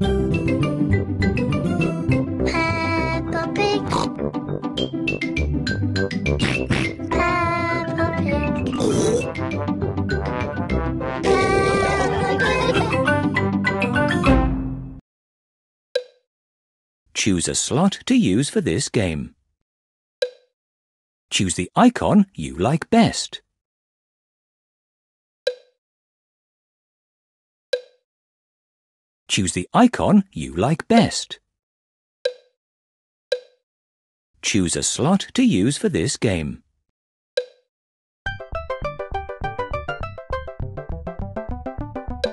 Choose a slot to use for this game. Choose the icon you like best. Choose the icon you like best. Choose a slot to use for this game.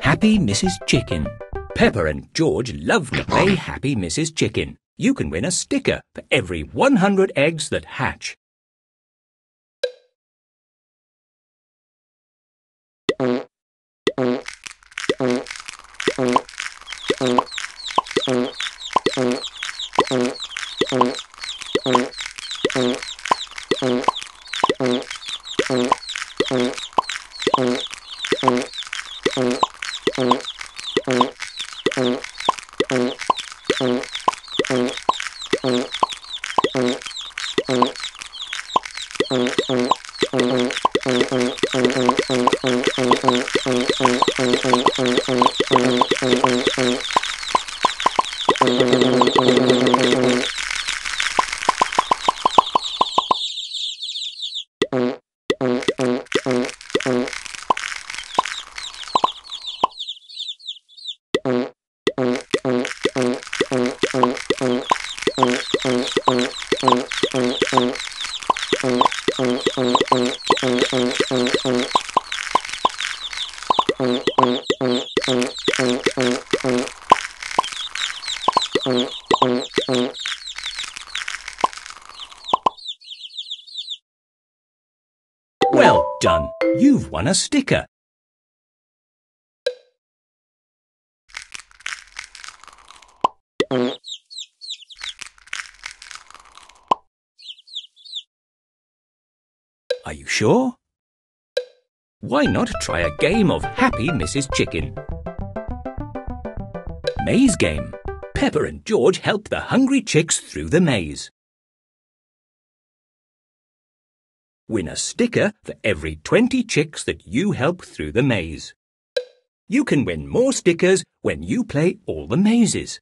Happy Mrs. Chicken. Peppa and George love to play Happy Mrs. Chicken. You can win a sticker for every 100 eggs that hatch. You've a sticker. Are you sure? Why not try a game of Happy Mrs. Chicken? Maze game. Peppa and George help the hungry chicks through the maze. Win a sticker for every 20 chicks that you help through the maze. You can win more stickers when you play all the mazes.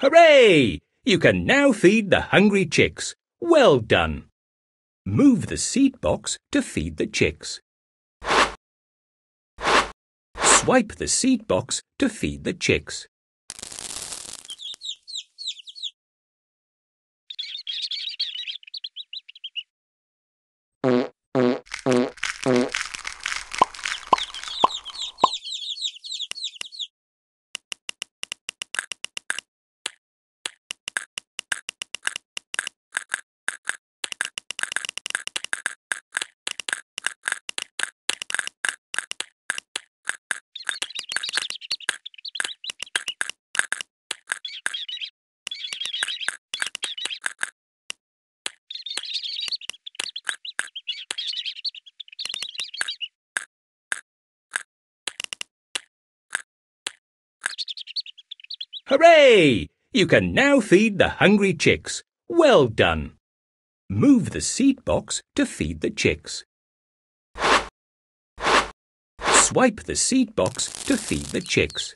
Hooray! You can now feed the hungry chicks. Well done. Move the seed box to feed the chicks. Swipe the seed box to feed the chicks. Hooray! You can now feed the hungry chicks. Well done. Move the seed box to feed the chicks. Swipe the seed box to feed the chicks.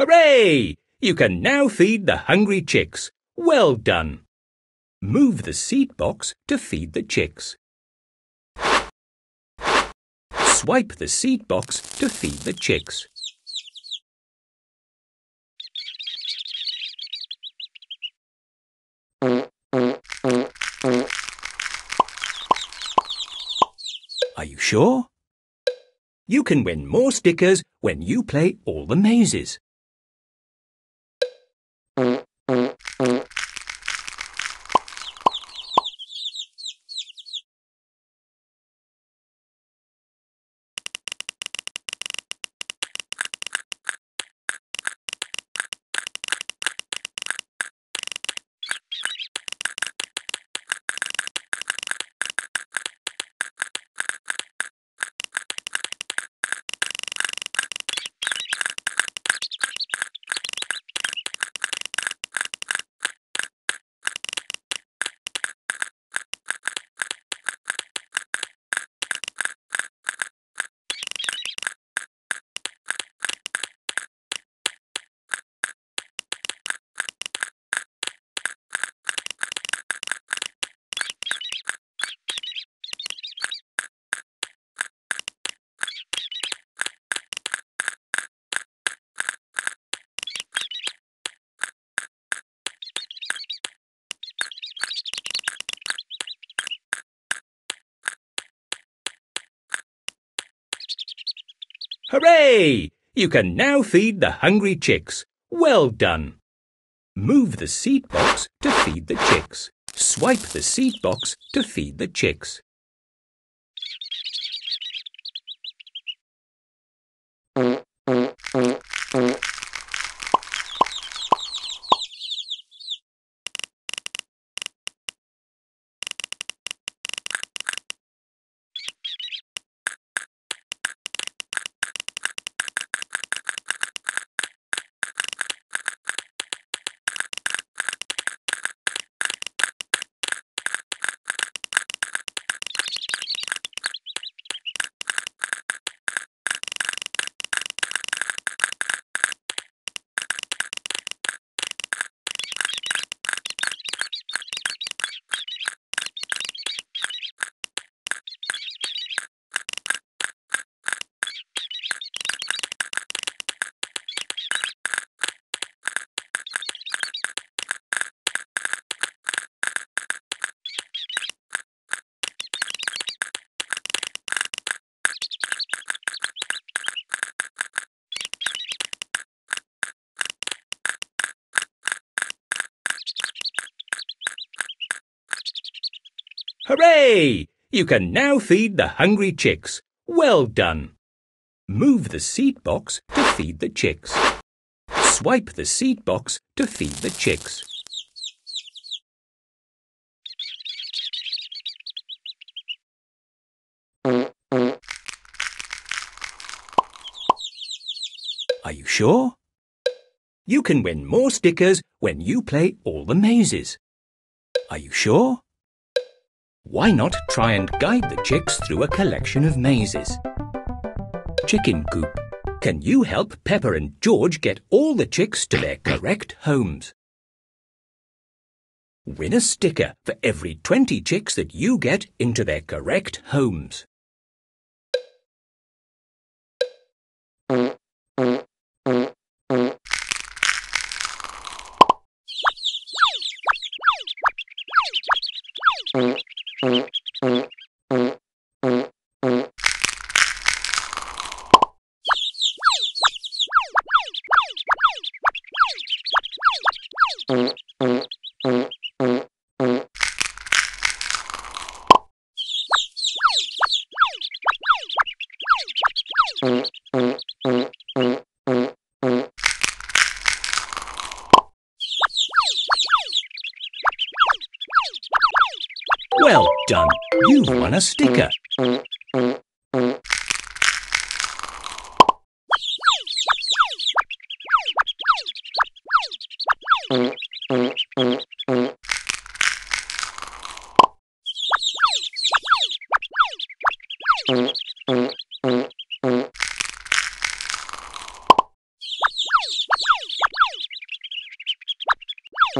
Hooray! You can now feed the hungry chicks. Well done. Move the seed box to feed the chicks. Swipe the seed box to feed the chicks. Are you sure? You can win more stickers when you play all the mazes. Hooray! You can now feed the hungry chicks. Well done. Move the seed box to feed the chicks. Swipe the seed box to feed the chicks. Hooray! You can now feed the hungry chicks. Well done. Move the seed box to feed the chicks. Swipe the seed box to feed the chicks. Are you sure? You can win more stickers when you play all the mazes. Are you sure? Why not try and guide the chicks through a collection of mazes? Chicken Coop. Can you help Peppa and George get all the chicks to their correct homes? Win a sticker for every 20 chicks that you get into their correct homes. Well done. You've won a sticker.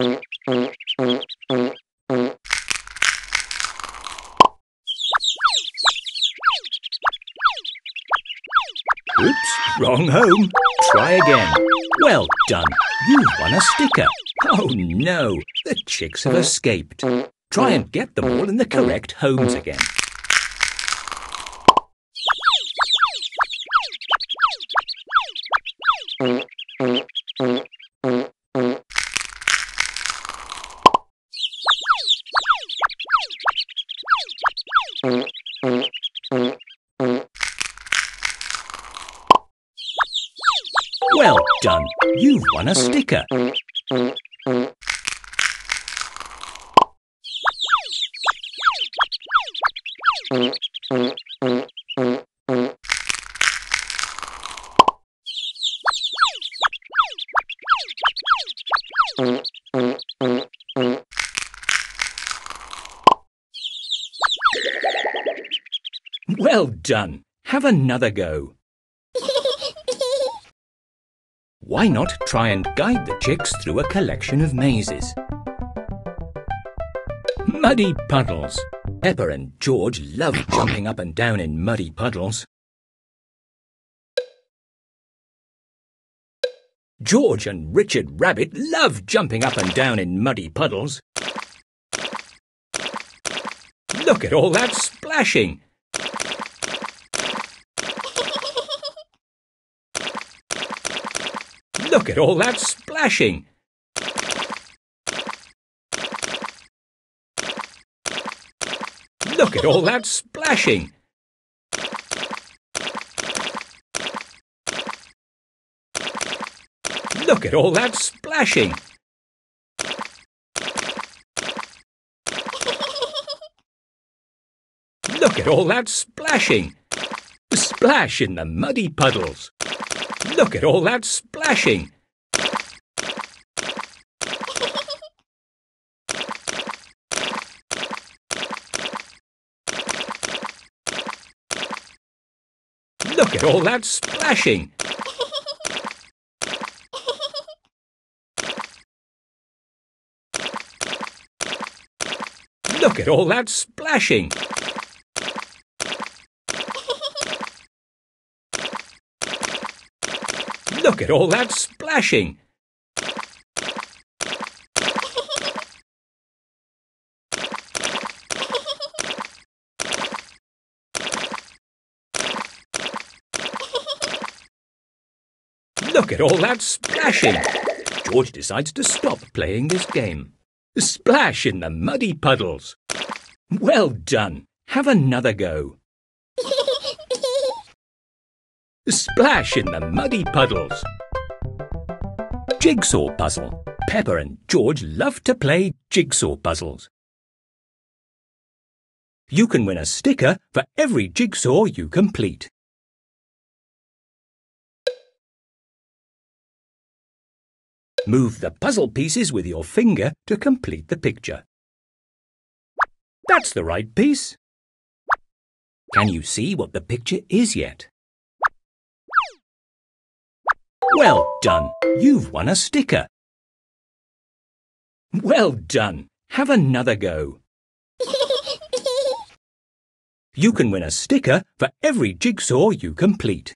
Oops, wrong home. Try again. Well done. You've won a sticker. Oh no, the chicks have escaped. Try and get them all in the correct homes again. Done. You've won a sticker. Well done. Have another go. Why not try and guide the chicks through a collection of mazes? Muddy puddles. Peppa and George love jumping up and down in muddy puddles. George and Richard Rabbit love jumping up and down in muddy puddles. Look at all that splashing. Look at all that splashing. Look at all that splashing. Look at all that splashing. Look at all that splashing. Splash in the muddy puddles. Look at all that splashing. Look at all that splashing. Look at all that splashing. Look at all that splashing. Look at all that splashing. George decides to stop playing this game. Splash in the muddy puddles. Well done. Have another go. Splash in the muddy puddles. Jigsaw puzzle. Peppa and George love to play jigsaw puzzles. You can win a sticker for every jigsaw you complete. Move the puzzle pieces with your finger to complete the picture. That's the right piece. Can you see what the picture is yet? Well done. You've won a sticker. Well done. Have another go. You can win a sticker for every jigsaw you complete.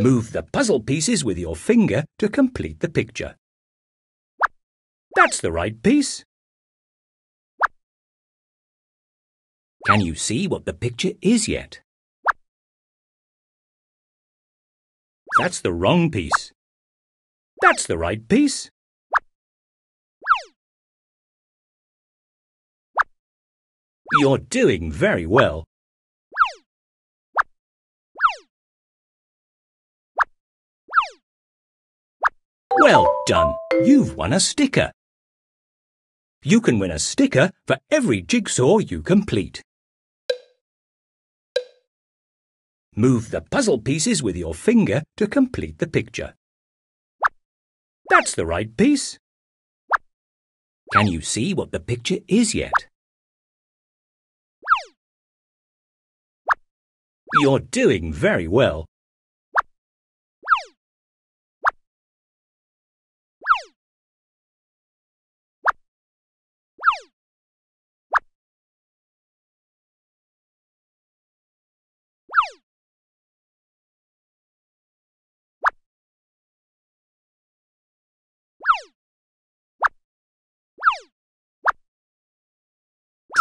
Move the puzzle pieces with your finger to complete the picture. That's the right piece. Can you see what the picture is yet? That's the wrong piece. That's the right piece. You're doing very well. Well done. You've won a sticker. You can win a sticker for every jigsaw you complete. Move the puzzle pieces with your finger to complete the picture. That's the right piece. Can you see what the picture is yet? You're doing very well.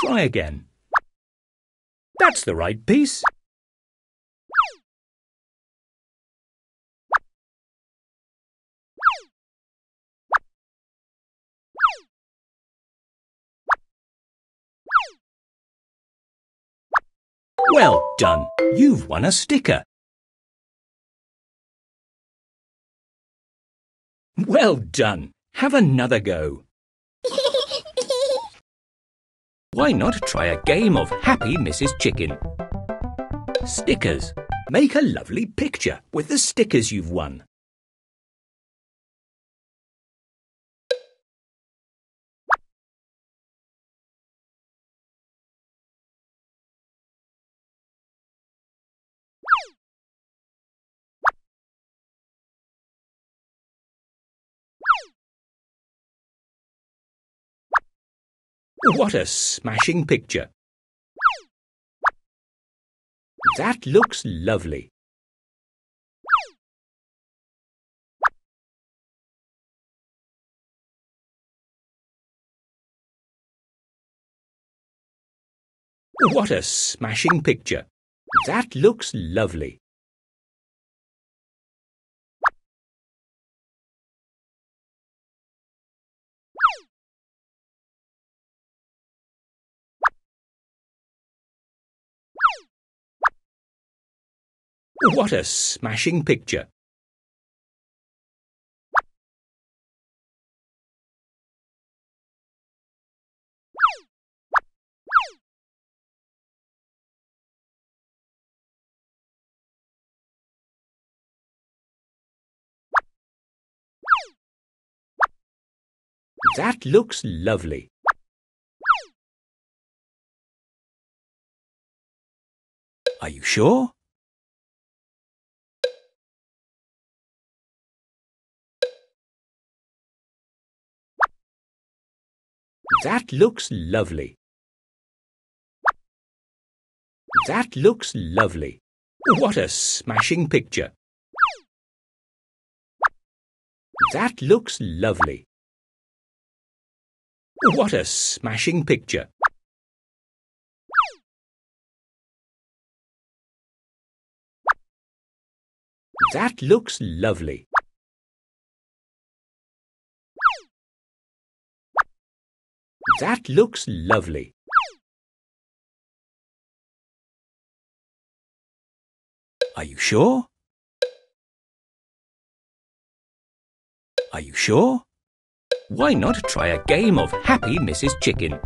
Try again. That's the right piece. Well done. You've won a sticker. Well done. Have another go. Why not try a game of Happy Mrs. Chicken? Stickers. Make a lovely picture with the stickers you've won. What a smashing picture! That looks lovely. What a smashing picture! That looks lovely. What a smashing picture! That looks lovely. Are you sure? That looks lovely. That looks lovely. What a smashing picture. That looks lovely. What a smashing picture. That looks lovely. That looks lovely. Are you sure? Are you sure? Why not try a game of Happy Mrs. Chicken?